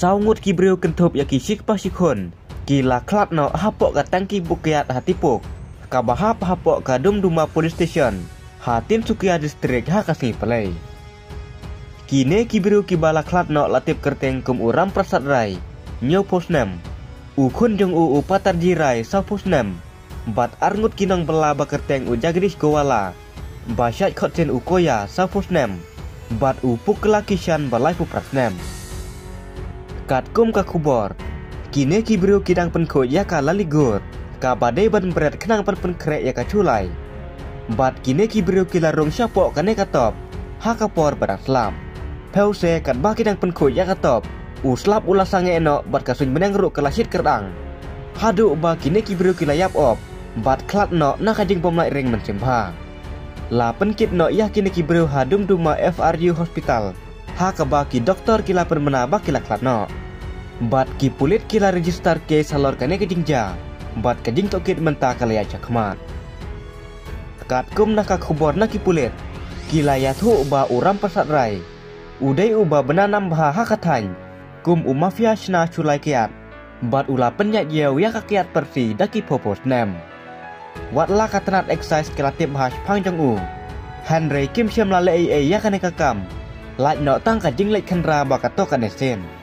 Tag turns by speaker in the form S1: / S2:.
S1: saungut kibriu kentup ya kisik pasikun. Kila klat no hapok ka tangki bukiat hatipuk. Kabahap hapok ka dum duma police station. Hatim sukia distrik hakasi pelai. Kine kibriu kibala klat no latip kerteng kum uram prasat rai. Nyo posnem. Ukun jong u upatar jirai sa posnem. Bat arngut kinang bela kerteng u jagdis gowala. Basyat khotsen ukoya sa posnem. Bat upuk kelakishan balai puprasnem. Kat kum ka kubor. Kine kibrio kidang penko ya ka laligur. Ka badai ban berat kenang pen pen krek ya ka culai. Bat kine kibrio kilarong syapok kane katop. Ha kapor badak selam. Pause kat ba kidang penko ya katop. Uslap ulah sange eno bat kasun benang ruk kelasit kerdang. Hadu ba kine kibrio kilayap op. Bat klat no na kajing pomlai ring mensimha. La penkit no ya kine kibrio hadum duma FRU hospital. Ha kabaki doktor kila kila klat no. Bat ki pulit kila register case halor kane kejingja. Bat kejing tokit menta kalaya cakmat. Kat kum nak kubor nak ki pulit. Kila ya thu ba uram pasat rai. Udai uba benanam bah hakatany. Kum umafia shna chulai kiat. Bat ula penyat yau ya kakiat persi daki popos nem. Wat la exercise kila tip hash pang jong u. Henry Kim Shem la le ya kane kakam. Jing lek khandra ba ka to ka nesen.